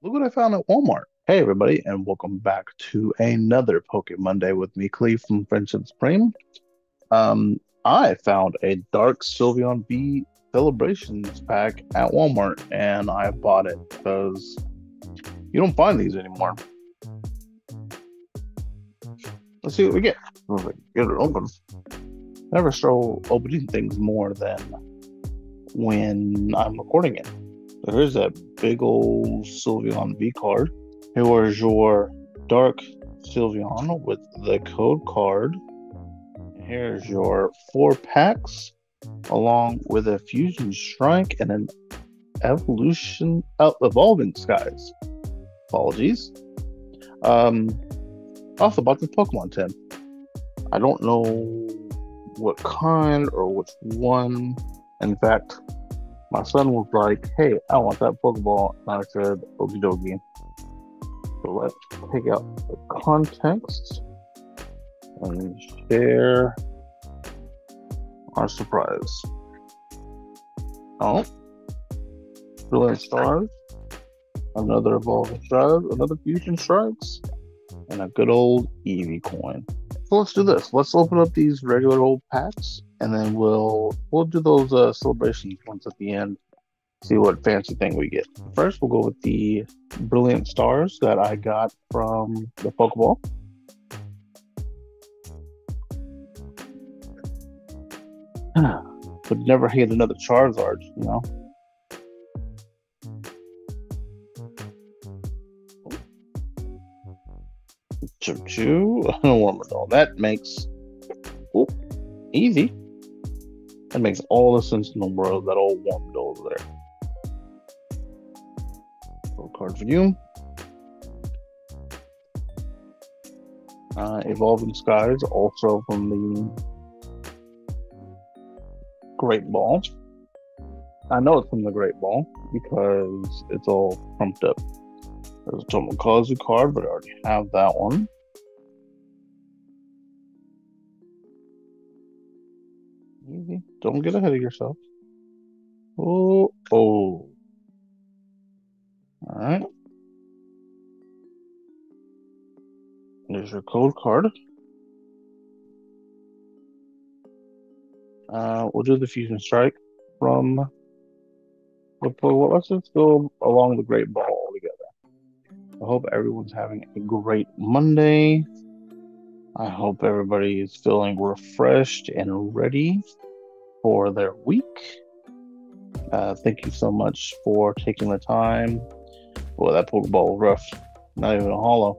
Look what I found at Walmart. Hey, everybody, and welcome back to another Poke Monday with me, Cleve from Friendship Supreme. Um, I found a Dark Sylveon V Celebrations pack at Walmart, and I bought it because you don't find these anymore. Let's see what we get. Get it open. Never start opening things more than when I'm recording it. Here's that big old Sylveon V card. Here is your Dark Sylveon with the code card. Here's your four packs, along with a Fusion Strike and an Evolution uh, Evolving Skies. Apologies. Um, also bought the Pokemon 10. I don't know what kind or which one. In fact, my son was like, "Hey, I want that Pokeball," and I said, "Okie dokie." So let's take out the context and share our surprise. Oh, brilliant stars, another evolving stars, another fusion strikes, and a good old Eevee coin. So let's do this. Let's open up these regular old packs, and then we'll we'll do those uh, celebration ones at the end. See what fancy thing we get. First, we'll go with the brilliant stars that I got from the Pokeball. but never hit another Charizard, you know. Choo choo, Wormadam. That makes. Easy. That makes all the sense in the world, that old warm over there. Little card for you. Uh, Evolving Skies, also from the Great Ball. I know it's from the Great Ball because it's all pumped up. There's a Tomokazu card, but I already have that one. Easy. Don't get ahead of yourself. Oh, oh. All right. There's your code card. Uh, we'll do the fusion strike from let's just go along the great ball hope everyone's having a great Monday. I hope everybody is feeling refreshed and ready for their week. Uh, thank you so much for taking the time. Boy, that Pokeball was rough. Not even a hollow.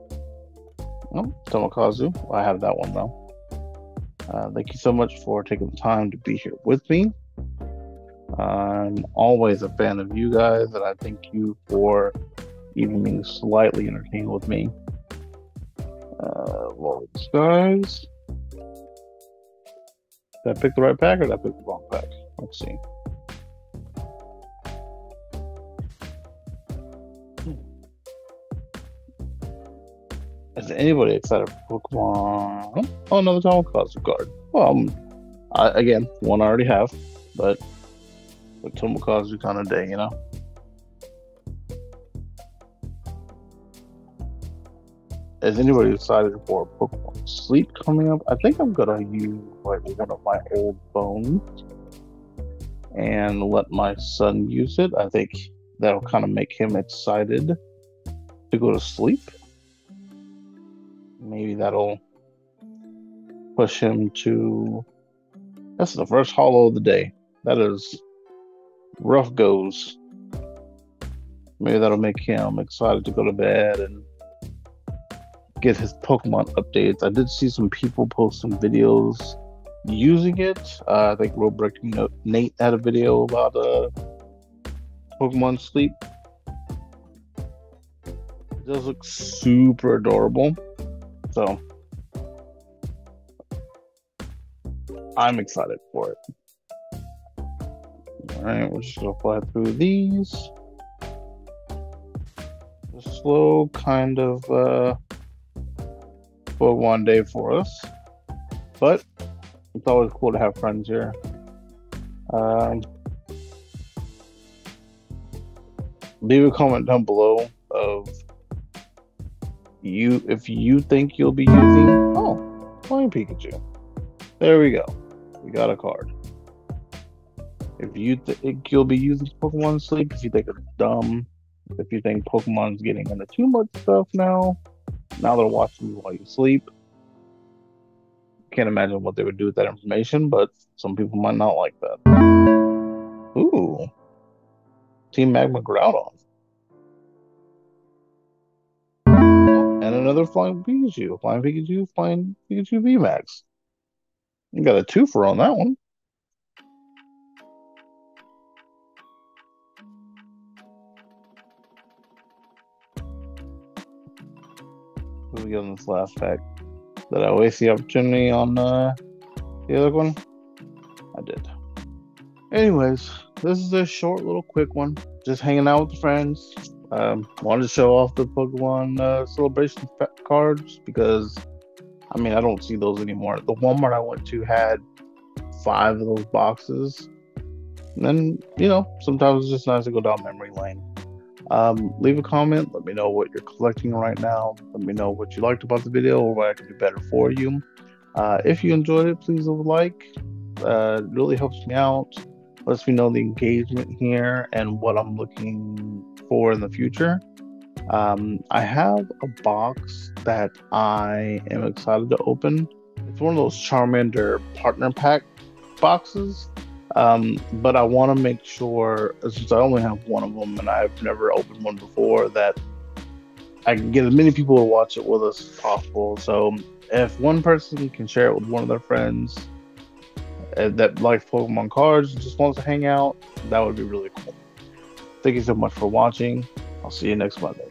Oh, Tomokazu. I have that one though. Uh, thank you so much for taking the time to be here with me. I'm always a fan of you guys, and I thank you for even being slightly entertained with me. Uh, Lord Skies. Did I pick the right pack or did I pick the wrong pack? Let's see. Is anybody excited for Pokemon? Oh, another Tomokazu card. Well, um, I, again, one I already have, but with Tomokazu kind of day, you know? Is anybody excited for a Pokemon Sleep coming up? I think I'm gonna use like one of my old phones and let my son use it. I think that'll kind of make him excited to go to sleep. Maybe that'll push him to. That's the first hollow of the day. That is rough goes. Maybe that'll make him excited to go to bed and get his Pokemon updates. I did see some people post some videos using it. Uh, I think Road Breaking Nate had a video about uh, Pokemon Sleep. It does look super adorable. So I'm excited for it. Alright, we're just gonna fly through these. A slow kind of uh for one day for us. But it's always cool to have friends here. Um, leave a comment down below of you if you think you'll be using oh flying Pikachu. There we go. We got a card. If you think you'll be using Pokemon Sleep, if you think it's dumb, if you think Pokemon's getting into too much stuff now, now they're watching you while you sleep. Can't imagine what they would do with that information, but some people might not like that. Ooh. Team Magma Groudon. And another Flying Pikachu. Flying Pikachu, Flying Pikachu VMAX. You got a twofer on that one. We get in this last pack? Did I waste the opportunity on uh, the other one? I did. Anyways, this is a short little quick one. Just hanging out with the friends. Um, wanted to show off the Pokemon uh, celebration cards because, I mean, I don't see those anymore. The Walmart I went to had five of those boxes. And then, you know, sometimes it's just nice to go down memory lane. Um, leave a comment. Let me know what you're collecting right now. Let me know what you liked about the video or what I can do better for you. Uh, if you enjoyed it, please leave a like. Uh, it really helps me out. Lets me know the engagement here and what I'm looking for in the future. Um, I have a box that I am excited to open. It's one of those Charmander partner pack boxes. Um, but I want to make sure, since I only have one of them and I've never opened one before, that I can get as many people to watch it with us as possible. So if one person can share it with one of their friends uh, that likes Pokemon cards, just wants to hang out, that would be really cool. Thank you so much for watching. I'll see you next Monday.